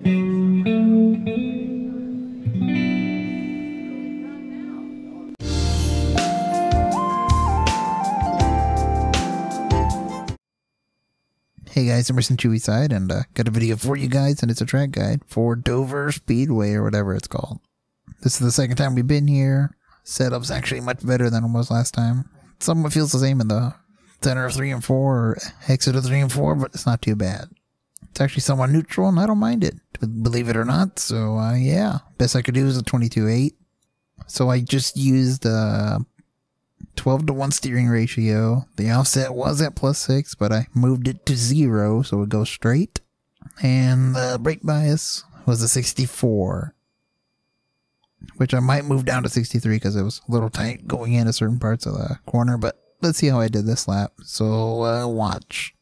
Hey guys, Emerson Chewyside, and uh, got a video for you guys, and it's a track guide for Dover Speedway or whatever it's called. This is the second time we've been here. Setup's actually much better than it was last time. Somewhat feels the same in the center of 3 and 4 or exit of 3 and 4, but it's not too bad. It's actually somewhat neutral, and I don't mind it, believe it or not. So, uh, yeah, best I could do is a 22.8. So I just used uh, 12 to 1 steering ratio. The offset was at plus 6, but I moved it to 0 so it goes straight. And the brake bias was a 64, which I might move down to 63 because it was a little tight going into certain parts of the corner. But let's see how I did this lap. So uh, watch.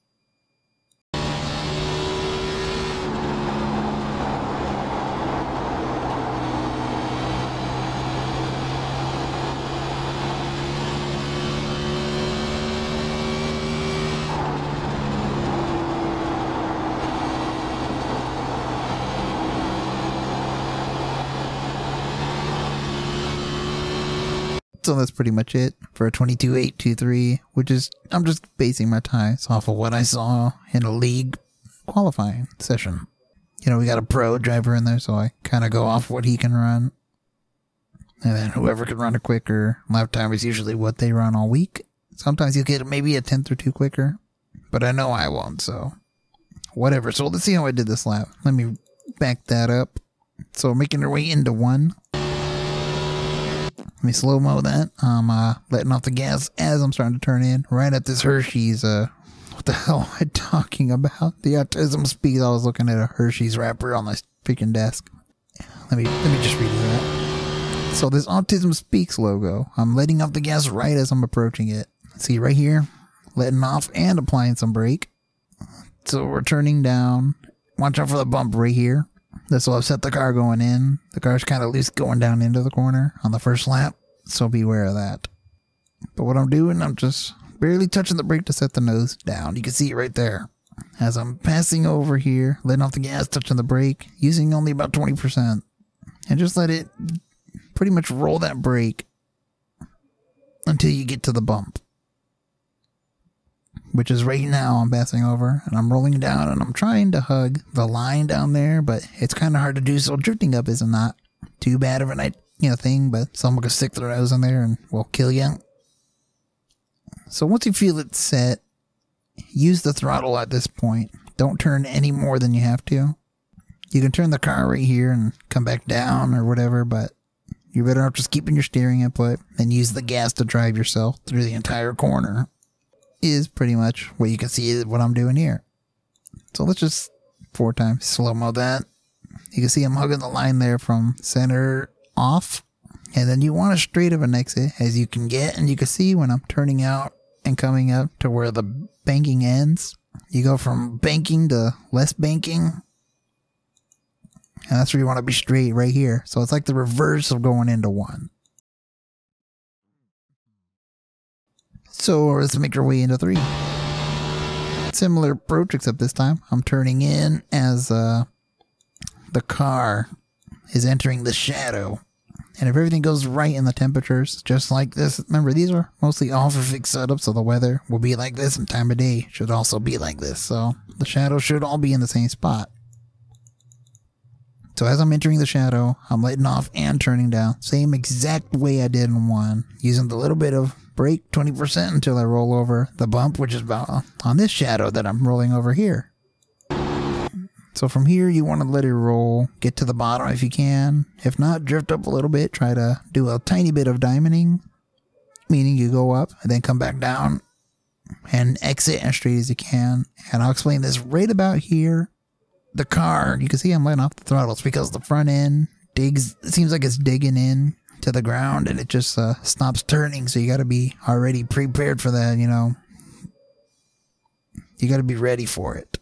So that's pretty much it for a 22.823, which is, I'm just basing my times off of what I saw in a league qualifying session. You know, we got a pro driver in there, so I kind of go off what he can run. And then whoever can run a quicker lap time is usually what they run all week. Sometimes you get maybe a tenth or two quicker, but I know I won't, so whatever. So let's see how I did this lap. Let me back that up. So making our way into one. Me slow mo that. I'm uh, letting off the gas as I'm starting to turn in. Right at this Hershey's. Uh, what the hell am I talking about? The autism speaks. I was looking at a Hershey's wrapper on my freaking desk. Let me let me just read that. So this autism speaks logo. I'm letting off the gas right as I'm approaching it. See right here, letting off and applying some brake. So we're turning down. Watch out for the bump right here. This will upset the car going in. The car's kind of loose going down into the corner on the first lap, so beware of that. But what I'm doing, I'm just barely touching the brake to set the nose down. You can see it right there. As I'm passing over here, letting off the gas, touching the brake, using only about 20%. And just let it pretty much roll that brake until you get to the bump which is right now I'm passing over and I'm rolling down and I'm trying to hug the line down there, but it's kind of hard to do. So drifting up is not too bad of a night, you know, thing, but someone could stick their nose in there and will kill you. So once you feel it set, use the throttle at this point. Don't turn any more than you have to. You can turn the car right here and come back down or whatever, but you're better off just keeping your steering input and use the gas to drive yourself through the entire corner is pretty much what you can see what I'm doing here. So let's just four times slow mo that. You can see I'm hugging the line there from center off. And then you want as straight of an exit as you can get. And you can see when I'm turning out and coming up to where the banking ends, you go from banking to less banking. And that's where you want to be straight right here. So it's like the reverse of going into one. So let's make our way into three. Similar approach, except this time I'm turning in as uh, the car is entering the shadow. And if everything goes right in the temperatures, just like this, remember these are mostly all of fixed setups, so the weather will be like this and time of day should also be like this. So the shadow should all be in the same spot. So as I'm entering the shadow, I'm letting off and turning down. Same exact way I did in one, using the little bit of brake 20% until I roll over the bump, which is about on this shadow that I'm rolling over here. So from here, you want to let it roll, get to the bottom if you can. If not, drift up a little bit, try to do a tiny bit of diamonding, meaning you go up and then come back down and exit as straight as you can. And I'll explain this right about here. The car, you can see I'm letting off the throttle. It's because the front end digs, it seems like it's digging in to the ground and it just uh, stops turning. So you got to be already prepared for that, you know. You got to be ready for it.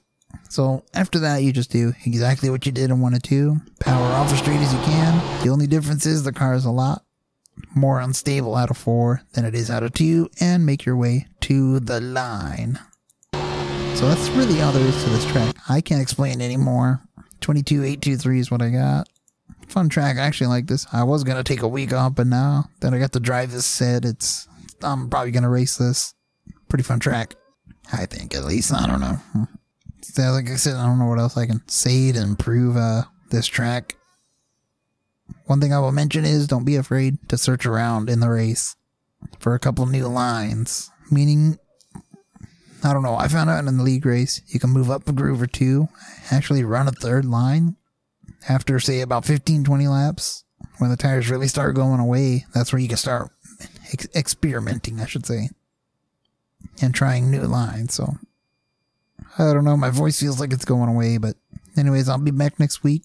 So after that, you just do exactly what you did in 1 and 2. Power off as straight as you can. The only difference is the car is a lot more unstable out of 4 than it is out of 2. And make your way to the line. So that's really all there is to this track. I can't explain anymore 22823 is what I got. Fun track. I actually like this. I was to take a week off, but now that I got to drive this set, it's, I'm probably to race this. Pretty fun track. I think, at least. I don't know. So, like I said, I don't know what else I can say to improve uh, this track. One thing I will mention is don't be afraid to search around in the race for a couple new lines. Meaning, I don't know, I found out in the league race, you can move up a groove or two, actually run a third line after, say, about 15, 20 laps. When the tires really start going away, that's where you can start ex- experimenting, I should say, and trying new lines. So, I don't know, my voice feels like it's going away, but anyways, I'll be back next week.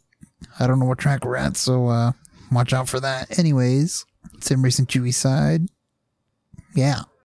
I don't know what track we're at, so uh, watch out for that. Anyways, Sim Racing Chewyside. Yeah.